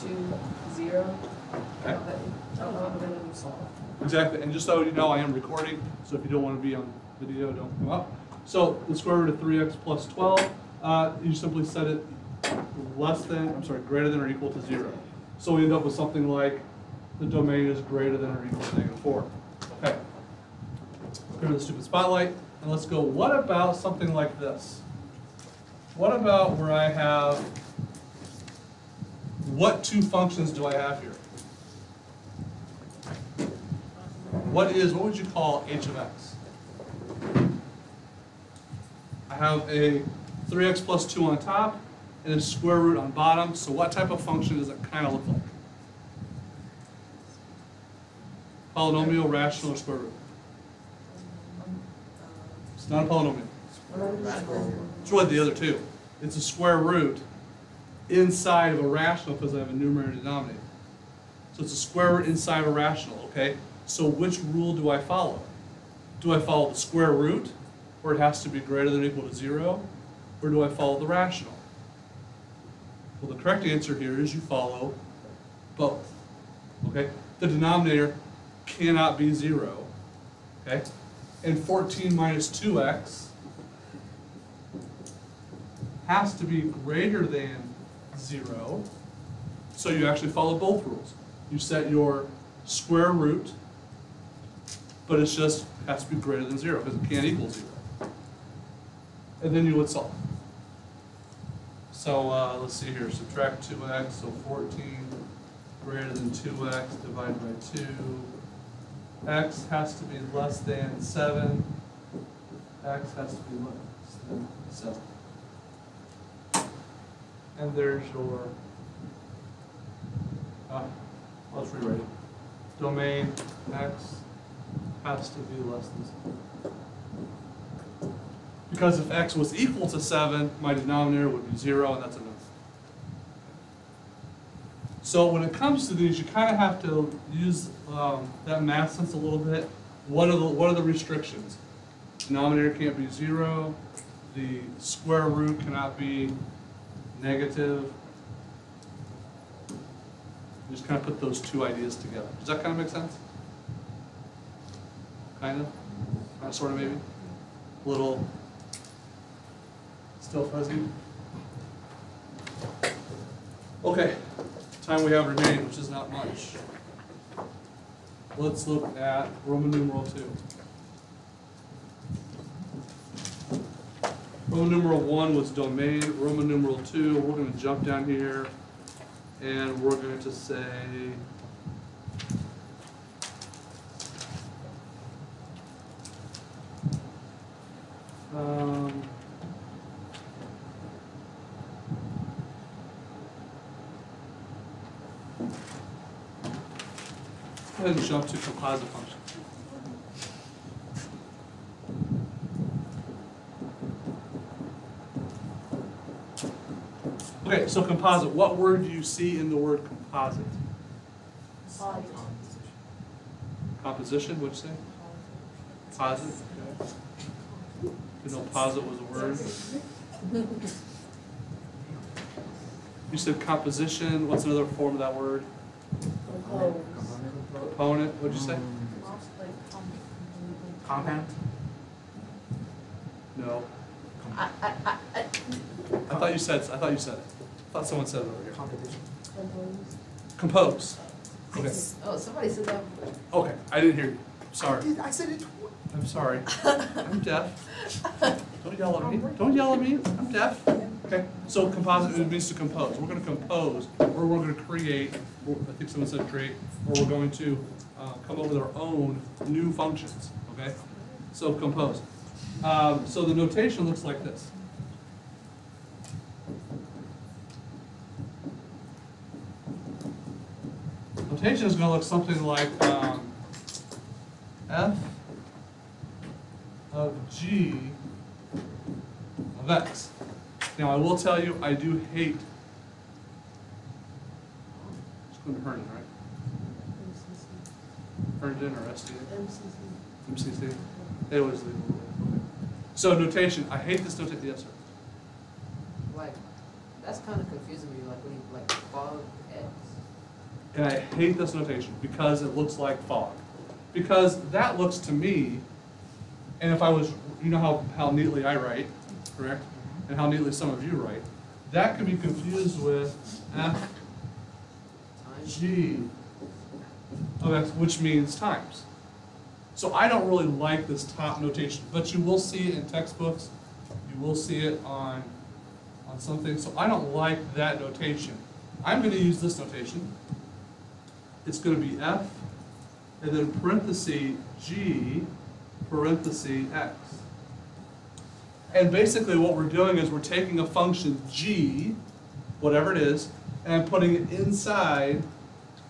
to zero. Okay. How long then you solve? Exactly, and just so you know, I am recording, so if you don't want to be on video, don't come up. So the square root of three x plus twelve, uh, you simply set it less than, I'm sorry, greater than or equal to zero. So we end up with something like the domain is greater than or equal to negative four. Okay. Go to the stupid spotlight, and let's go, what about something like this? What about where I have, what two functions do I have here? What is, what would you call h of x? I have a 3x plus 2 on top and a square root on bottom, so what type of function does it kind of look like? Polynomial, rational, or square root? It's not a polynomial. It's really the other two. It's a square root inside of a rational because I have a numerator and denominator. So it's a square root inside a rational, okay? So which rule do I follow? Do I follow the square root, where it has to be greater than or equal to zero, or do I follow the rational? Well, the correct answer here is you follow both, okay? The denominator cannot be zero, okay? And 14 minus 2x has to be greater than zero, so you actually follow both rules. You set your square root, but it just has to be greater than zero because it can't equal zero. And then you would solve. So uh, let's see here, subtract 2x, so 14 greater than 2x divided by 2. x has to be less than 7. x has to be less than 7. And there's your, uh, let's rewrite it. Domain x has to be less than 7. Because if x was equal to 7, my denominator would be 0, and that's enough. So when it comes to these, you kind of have to use um, that math sense a little bit. What are the what are the restrictions? Denominator can't be zero. The square root cannot be negative. Just kind of put those two ideas together. Does that kind of make sense? Kind of? Kind of, sort of, maybe? A little still fuzzy? Okay, time we have remaining, which is not much. Let's look at Roman numeral two. Roman numeral one was domain, Roman numeral two, we're gonna jump down here and we're going to say um, and jump to composite function. Okay, so composite, what word do you see in the word composite? Composition, what'd you say? Posit, okay. You know posit was a word? You said composition, what's another form of that word? Component, what'd you say? Compound? No. I, I, I, I, I thought you said, I thought you said it. I thought someone said it over here. Competition. Compose. Okay, oh, somebody said that. okay, I didn't hear you, sorry. Dude, I said it. tw- I'm sorry. I'm deaf. Don't yell at me. Don't yell at me. I'm deaf. Okay, so composite means to compose. We're gonna compose, or we're gonna create, or I think someone said create, or we're going to uh, come up with our own new functions, okay? So compose. Um, So the notation looks like this. Notation is gonna look something like um, f of g of x. Now, I will tell you, I do hate, it's going to Herndon, right? Herndon or SDA? MCC? They always leave. it. So notation, I hate this notation, yes, sir. Like, that's kind of confusing me, like when you, like, log x, And I hate this notation because it looks like fog. Because that looks to me, and if I was, you know how, how neatly I write, correct? And how neatly some of you write, that could be confused with F G of X, which means times. So I don't really like this top notation, but you will see it in textbooks, you will see it on, on something, so I don't like that notation. I'm gonna use this notation. It's gonna be F, and then parenthesis G, parenthesis X. And basically what we're doing is we're taking a function G, whatever it is, and putting it inside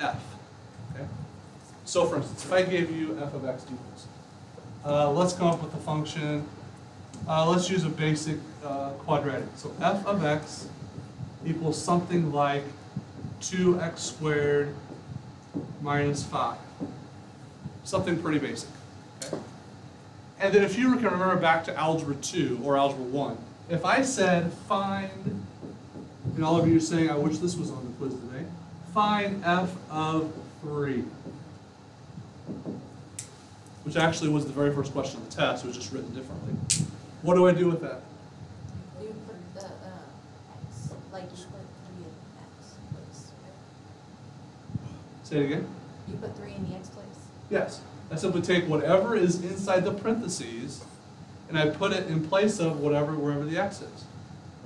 F, okay? So for instance, if I gave you f of x equals, uh, let's come up with a function, uh, let's use a basic uh, quadratic. So f of x equals something like two x squared minus five. Something pretty basic, okay? And then if you can remember back to algebra two or algebra one, if I said find, and all of you are saying, I wish this was on the quiz today, find f of three which actually was the very first question on the test, it was just written differently. What do I do with that? You put the, uh, X, like you put three in X place. Say it again? You put three in the X place? Yes. I simply take whatever is inside the parentheses and I put it in place of whatever, wherever the x is.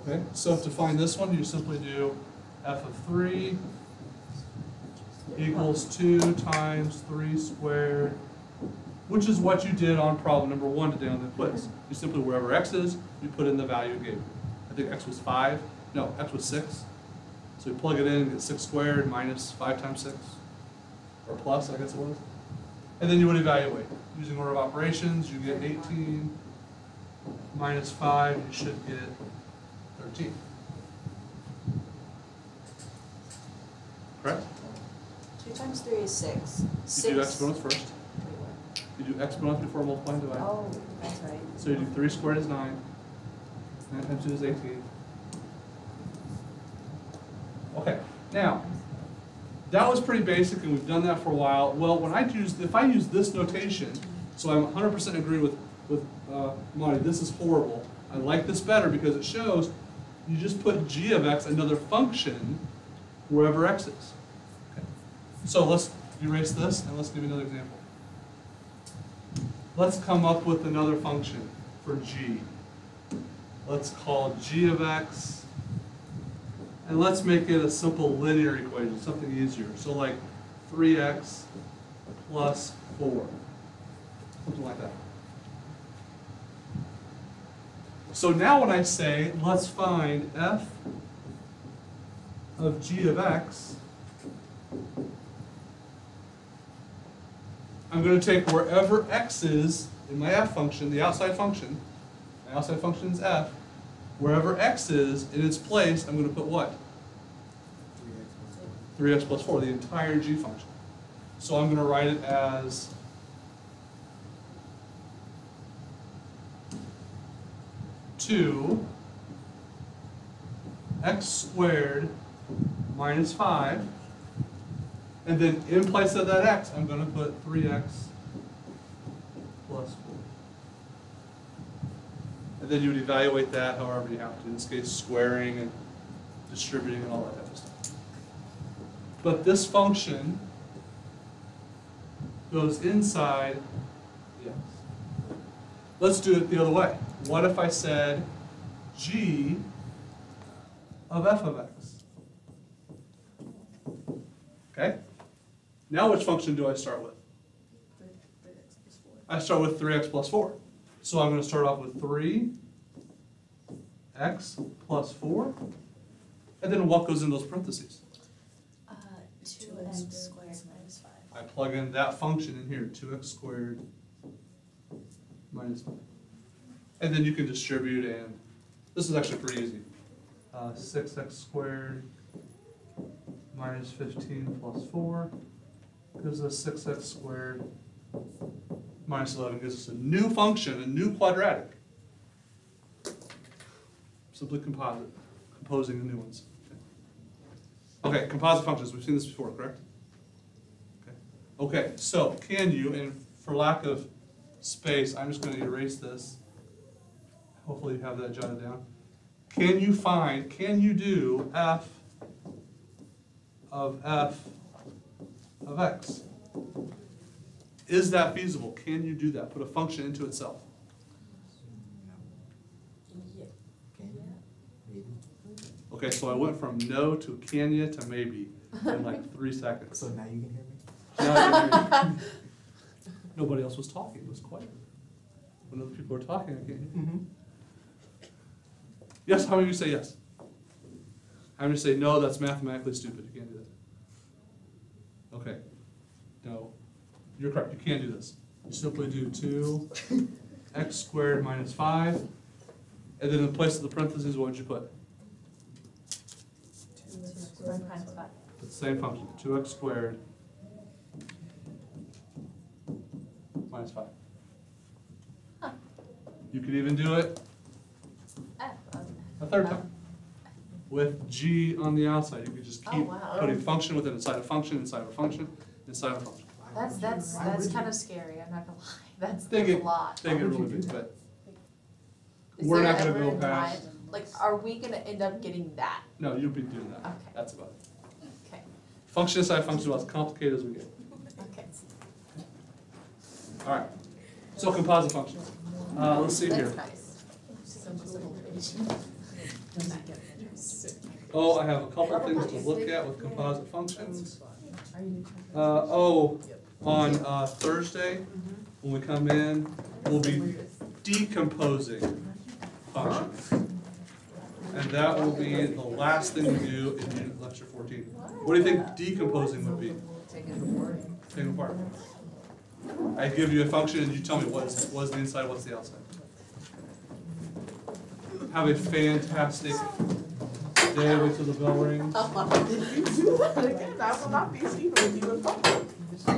Okay? So to find this one, you simply do f of three equals two times three squared, which is what you did on problem number one today on the quiz. You simply, wherever x is, you put in the value it gave you. I think x was five, no, x was six. So you plug it in and get six squared minus five times six, or plus, I guess it was. And then you would evaluate. Using order of operations, you get eighteen minus five, you should get thirteen. Correct? Two times three is six. You do exponents first. You do exponents before multiplying and dividing. Oh, that's right. So you do three squared is nine. Nine times two is eighteen. Okay, now, that was pretty basic and we've done that for a while. Well, when I use, if I use this notation, so I'm hundred percent agree with, with, uh, Monty, this is horrible. I like this better because it shows you just put g of x, another function, wherever x is. Okay. So let's erase this and let's give another example. Let's come up with another function for g. Let's call g of x, and let's make it a simple linear equation, something easier. So like three x plus four, something like that. So now when I say, let's find f of g of x, I'm gonna take wherever x is in my f function, the outside function, my outside function is f, wherever x is in its place, I'm gonna put what? Three x plus four, the entire g function. So I'm gonna write it as two x squared minus five and then in place of that x, I'm gonna put three x plus four. And then you would evaluate that however you have to, in this case, squaring and distributing and all that type of stuff. But this function goes inside the x. Let's do it the other way. What if I said g of f of x? Okay? Now which function do I start with? Three, three x plus four. I start with three x plus four. So I'm gonna start off with three x plus four. And then what goes in those parentheses? Uh, two X squared minus five. I plug in that function in here, two x squared minus five. And then you can distribute and, this is actually pretty easy. Uh, six x squared minus fifteen plus four gives us six x squared minus eleven gives us a new function, a new quadratic. Simply composite, composing the new ones. Okay, composite functions, we've seen this before, correct? Okay, so can you, and for lack of space, I'm just gonna erase this. Hopefully you have that jotted down. Can you find, can you do f of f of x? Is that feasible? Can you do that? Put a function into itself? Okay, so I went from no to can ya to maybe in like three seconds. So now you can hear me? Now I can hear you. Nobody else was talking, it was quiet. When other people were talking, I can't hear. Mm-hmm. Yes, how many of you say yes? How many say no, that's mathematically stupid, you can't do that? Okay, no, you're correct, you can't do this. You simply do two x squared minus five, and then in place of the parentheses, what would you put? One times five. It's the same function, two x squared minus five. Huh. You could even do it a third time. With g on the outside, you could just Oh, keep wow. putting function within inside a function, inside of a function, inside of a function. That's, that's, that's kind of scary, I'm not gonna lie, that's, They that's a get- lot. They get would you really do big, but Is we're there not gonna ever go a past- time- Like, are we gonna end up getting that? no, you'll be doing that. Okay. That's about it. Okay, Function inside function about as complicated as we get. okay. All right, so composite functions. Uh, let's see here. That's nice. Oh, I have a couple things to look at with composite functions. Uh, oh, on, uh, Thursday, when we come in, we'll be decomposing. And that will be the last thing we do in unit lecture fourteen. What do you think decomposing would be? Taking apart. I give you a function and you tell me what's, what's the inside, what's the outside. Have a fantastic day, wait till the bell rings. If